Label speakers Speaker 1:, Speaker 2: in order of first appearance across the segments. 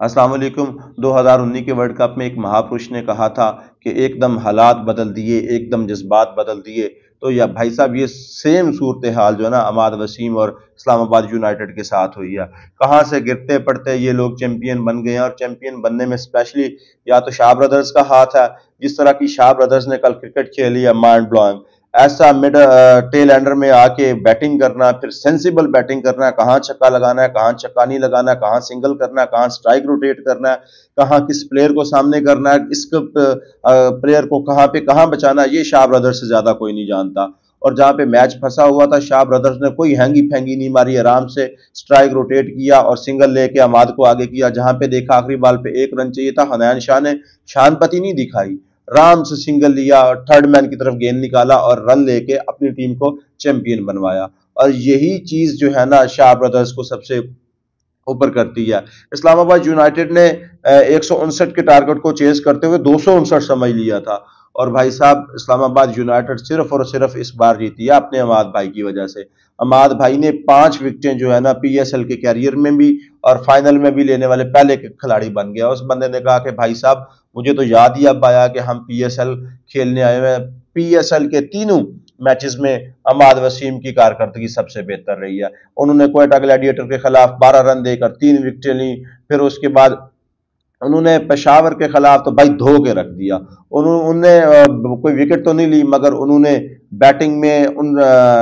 Speaker 1: अस्सलाम वालेकुम। 2019 के वर्ल्ड कप में एक महापुरुष ने कहा था कि एकदम हालात बदल दिए, एकदम जज्बात बदल दिए। तो या भाई साहब, ये सेम सूरत हाल जो है ना, अमाद वसीम और इस्लामाबाद यूनाइटेड के साथ हुई है। कहाँ से गिरते पड़ते ये लोग चैंपियन बन गए हैं और चैंपियन बनने में स्पेशली या तो शाह ब्रदर्स का हाथ है, जिस तरह की शाह ब्रदर्स ने कल क्रिकेट खेली है माइंड ब्लोइंग ऐसा मिड टेल एंडर में आके बैटिंग करना, फिर सेंसिबल बैटिंग करना है कहाँ छक्का लगाना है, कहाँ छक्का नहीं लगाना है कहाँ सिंगल करना है कहाँ स्ट्राइक रोटेट करना है, कहाँ किस प्लेयर को सामने करना है, इस प्लेयर को कहाँ पे कहाँ बचाना है, ये शाह ब्रदर्स से ज़्यादा कोई नहीं जानता। और जहाँ पे मैच फंसा हुआ था, शाह ब्रदर्स ने कोई हैंगी फैंगी नहीं मारी, आराम से स्ट्राइक रोटेट किया और सिंगल लेके अमाद को आगे किया, जहाँ पे देखा आखिरी बाल पे एक रन चाहिए था, हनैन शाह ने शानपति नहीं दिखाई। आराम से सिंगल लिया और थर्ड मैन की तरफ़ गेंद निकाला और रन लेके अपनी टीम को चैंपियन बनवाया। और यही चीज़ जो है ना शाह ब्रदर्स को सबसे ऊपर करती है। इस्लामाबाद यूनाइटेड ने एक सौ उनसठ के टारगेट को चेस करते हुए दो सौ उनसठ समझ लिया था। और भाई साहब, इस्लामाबाद, यूनाइटेड सिर्फ़ और सिर्फ़ इस बार जीती है अपने अमाद भाई की वजह से। अमाद भाई ने पाँच विकेटें जो है ना पीएसएल के कैरियर में भी और फाइनल में भी लेने वाले पहले खिलाड़ी बन गया उस बंदे ने कहा कि भाई साहब, मुझे तो याद ही अब आया कि हम पीएसएल खेलने आए हुए हैं। पीएसएल के तीनों मैचेस में अमाद वसीम की कारकर्दगी सबसे बेहतर रही है। उन्होंने कोयटा ग्लैडिएटर के खिलाफ 12 रन देकर तीन विकटें ली। फिर उसके बाद उन्होंने पेशावर के खिलाफ तो भाई धो के रख दिया। उन्होंने कोई विकेट तो नहीं ली, मगर उन्होंने बैटिंग में उन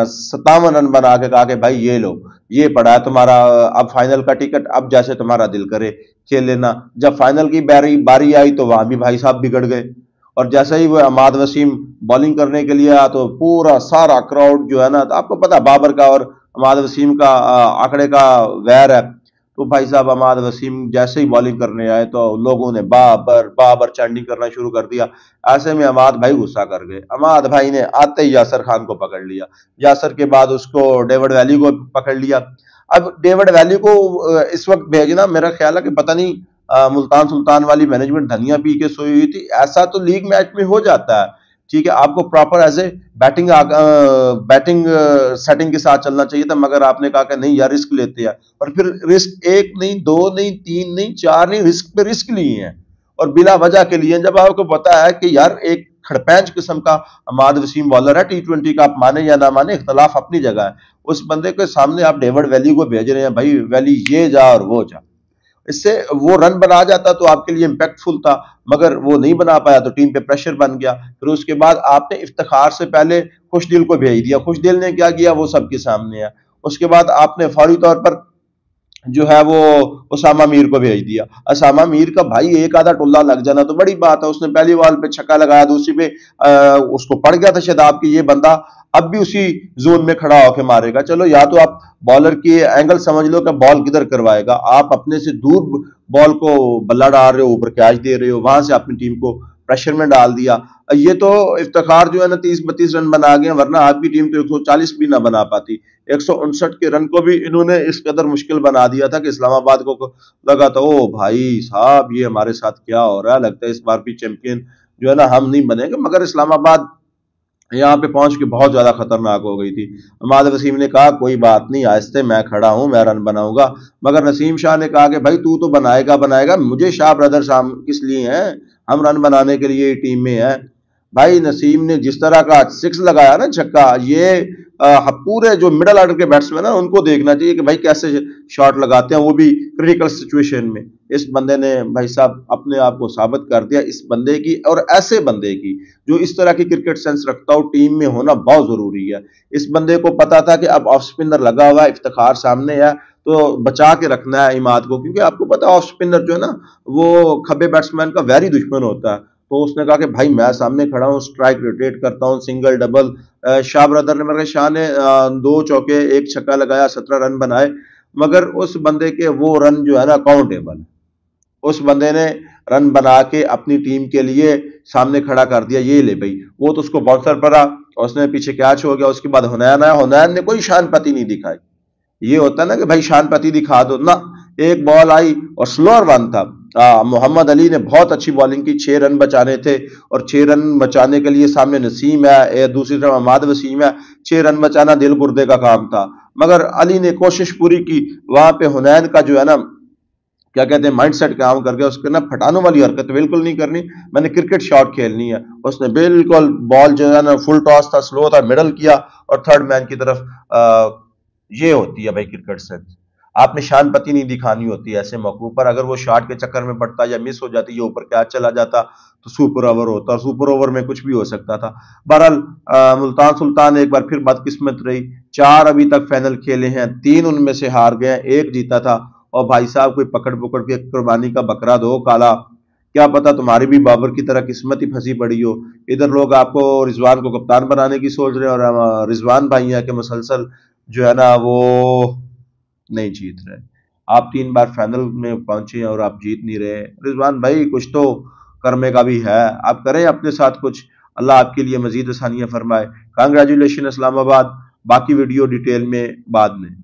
Speaker 1: सतावन रन बना के कहा कि भाई ये लो, ये पड़ा है तुम्हारा अब फाइनल का टिकट अब जैसे तुम्हारा दिल करे, खेल लेना। जब फाइनल की बारी बारी आई तो वहाँ भी भाई साहब बिगड़ गए। और जैसे ही वो अमाद वसीम बॉलिंग करने के लिए आया तो पूरा सारा क्राउड जो है ना तो आपको पता बाबर का और अमाद वसीम का आंकड़े का वैर है। तो भाई साहब, अमाद वसीम जैसे ही बॉलिंग करने आए तो लोगों ने बाबर बाबर चैंडिंग करना शुरू कर दिया। ऐसे में अमाद भाई गुस्सा कर गए। अमाद भाई ने आते ही यासर खान को पकड़ लिया। यासर के बाद उसको डेविड वैली को पकड़ लिया। अब डेविड वैली को इस वक्त भेजना मेरा ख्याल है कि पता नहीं मुल्तान सुल्तान वाली मैनेजमेंट धनिया पी के सोई हुई थी। ऐसा तो लीग मैच में हो जाता है। ठीक है आपको प्रॉपर एज ए बैटिंग आ, बैटिंग सेटिंग के साथ चलना चाहिए था मगर आपने कहा कि नहीं यार रिस्क लेते हैं। और फिर रिस्क एक नहीं दो नहीं तीन नहीं चार नहीं रिस्क पे रिस्क लिए हैं। और बिला वजह के लिए जब आपको पता है कि यार एक खड़पैंच किस्म का अमाद वसीम बॉलर है टी ट्वेंटी का आप माने या ना माने इख्तलाफ अपनी जगह है। उस बंदे के सामने आप डेविड वैली को भेज रहे हैं भाई वैली ये जा और वो जा। इससे वो रन बना जाता तो आपके लिए इम्पैक्टफुल था, मगर वो नहीं बना पाया तो टीम पे प्रेशर बन गया। फिर उसके बाद आपने इफ्तार से पहले खुश दिल को भेज दिया। खुश दिल ने क्या किया? वो सबके सामने आया। उसके बाद आपने फौरी तौर पर जो है वो उसामा मीर को भेज दिया। असामा मीर का भाई एक आधा टुल्ला लग जाना तो बड़ी बात है उसने पहली बॉल पे छक्का लगाया दूसरी पे आ, उसको पड़ गया था शदाब की ये बंदा अब भी उसी जोन में खड़ा होकर मारेगा। चलो या तो आप बॉलर की एंगल समझ लो कि बॉल किधर करवाएगा। आप अपने से दूर बॉल को बल्ला डाल रहे हो ऊपर कैच दे रहे हो वहाँ से अपनी टीम को प्रेशर में डाल दिया। ये तो इफ्तार जो है ना तीस बत्तीस रन बना गए वरना आपकी टीम तो 140 भी ना बना पाती। एक सौ उनसठ के रन को भी इन्होंने इस कदर मुश्किल बना दिया था कि इस्लामाबाद को लगा था, ओ भाई साहब, ये हमारे साथ क्या हो रहा है? लगता है इस बार भी चैंपियन जो है ना, हम नहीं बनेंगे। मगर इस्लामाबाद यहाँ पे पहुँच के बहुत ज़्यादा खतरनाक हो गई थी। अमाद वसीम ने कहा, कोई बात नहीं, आहिस्ते मैं खड़ा हूँ, मैं रन बनाऊँगा। मगर नसीम शाह ने कहा कि, भाई तू तो बनाएगा बनाएगा। मुझे शाह ब्रदर हम किस लिए हैं? हम रन बनाने के लिए टीम में है। भाई नसीम ने जिस तरह का सिक्स लगाया ना छक्का ये आ, पूरे जो मिडल ऑर्डर के बैट्समैन है ना उनको देखना चाहिए कि भाई कैसे शॉट लगाते हैं वो भी क्रिटिकल सिचुएशन में। इस बंदे ने भाई साहब अपने आप को साबित कर दिया इस बंदे की और ऐसे बंदे की जो इस तरह की क्रिकेट सेंस रखता हो टीम में होना बहुत ज़रूरी है। इस बंदे को पता था कि अब ऑफ़ स्पिनर लगा हुआ है इफ्तार सामने है तो बचा के रखना है इमाद को क्योंकि आपको पता है ऑफ़ स्पिनर जो है ना वो खब्बे बैट्समैन का वेरी दुश्मन होता है। तो उसने कहा कि भाई मैं सामने खड़ा हूँ स्ट्राइक रोटेट करता हूँ सिंगल डबल शाह ब्रदर ने मेरे शाह ने दो चौके, एक छक्का लगाया, सत्रह रन बनाए, मगर उस बंदे के वो रन जो है ना काउंटेबल उस बंदे ने रन बना के अपनी टीम के लिए सामने खड़ा कर दिया, ये ले भाई। वो तो उसको बाउंसर पड़ा, उसने पीछे कैच हो गया, उसके बाद हुनैन आया, हुनैन ने कोई शान पति नहीं दिखाई। ये होता है ना कि भाई शान पति दिखा दो, ना, एक बॉल आई और स्लोअर वन था। मोहम्मद अली ने बहुत अच्छी बॉलिंग की छह रन बचाने थे और छह रन बचाने के लिए सामने नसीम है दूसरी तरफ़ अमाद वसीम है। छह रन बचाना दिल गुर्दे का काम था। मगर अली ने कोशिश पूरी की वहाँ पे हुनैन का जो है ना क्या कहते हैं माइंड सेट काम करके उसके ना फटानों वाली हरकत बिल्कुल नहीं करनी मैंने क्रिकेट शॉट खेलनी है। उसने बिल्कुल बॉल जो है ना फुल टॉस था स्लो था मिडल किया और थर्ड मैन की तरफ़ आ, ये होती है भाई क्रिकेट सेंस आपने शान पति नहीं दिखानी होती ऐसे मौकों पर। अगर वो शॉट के चक्कर में पड़ता या मिस हो जाती, या ऊपर क्या चला जाता तो सुपर ओवर होता और सुपर ओवर में कुछ भी हो सकता था। बहरहाल मुल्तान सुल्तान एक बार फिर बदकिस्मत रही। चार अभी तक फाइनल खेले हैं, तीन उनमें से हार गए एक जीता था। और भाई साहब, कोई पकड़ पकड़ के कुर्बानी का बकरा दो, काला। क्या पता तुम्हारी भी बाबर की तरह किस्मत ही फंसी पड़ी हो। इधर लोग आपको रिजवान को कप्तान बनाने की सोच रहे हैं और रिजवान भाई हैं कि मुसलसल जो है ना, वो नहीं जीत रहे। आप तीन बार फाइनल में पहुँचे और आप जीत नहीं रहे। रिजवान भाई, कुछ तो करने का भी है। आप करें अपने साथ कुछ। अल्लाह आपके लिए मजीद आसानियाँ फरमाए। कंग्रेचुलेशन इस्लामाबाद। बाकी वीडियो डिटेल में बाद में।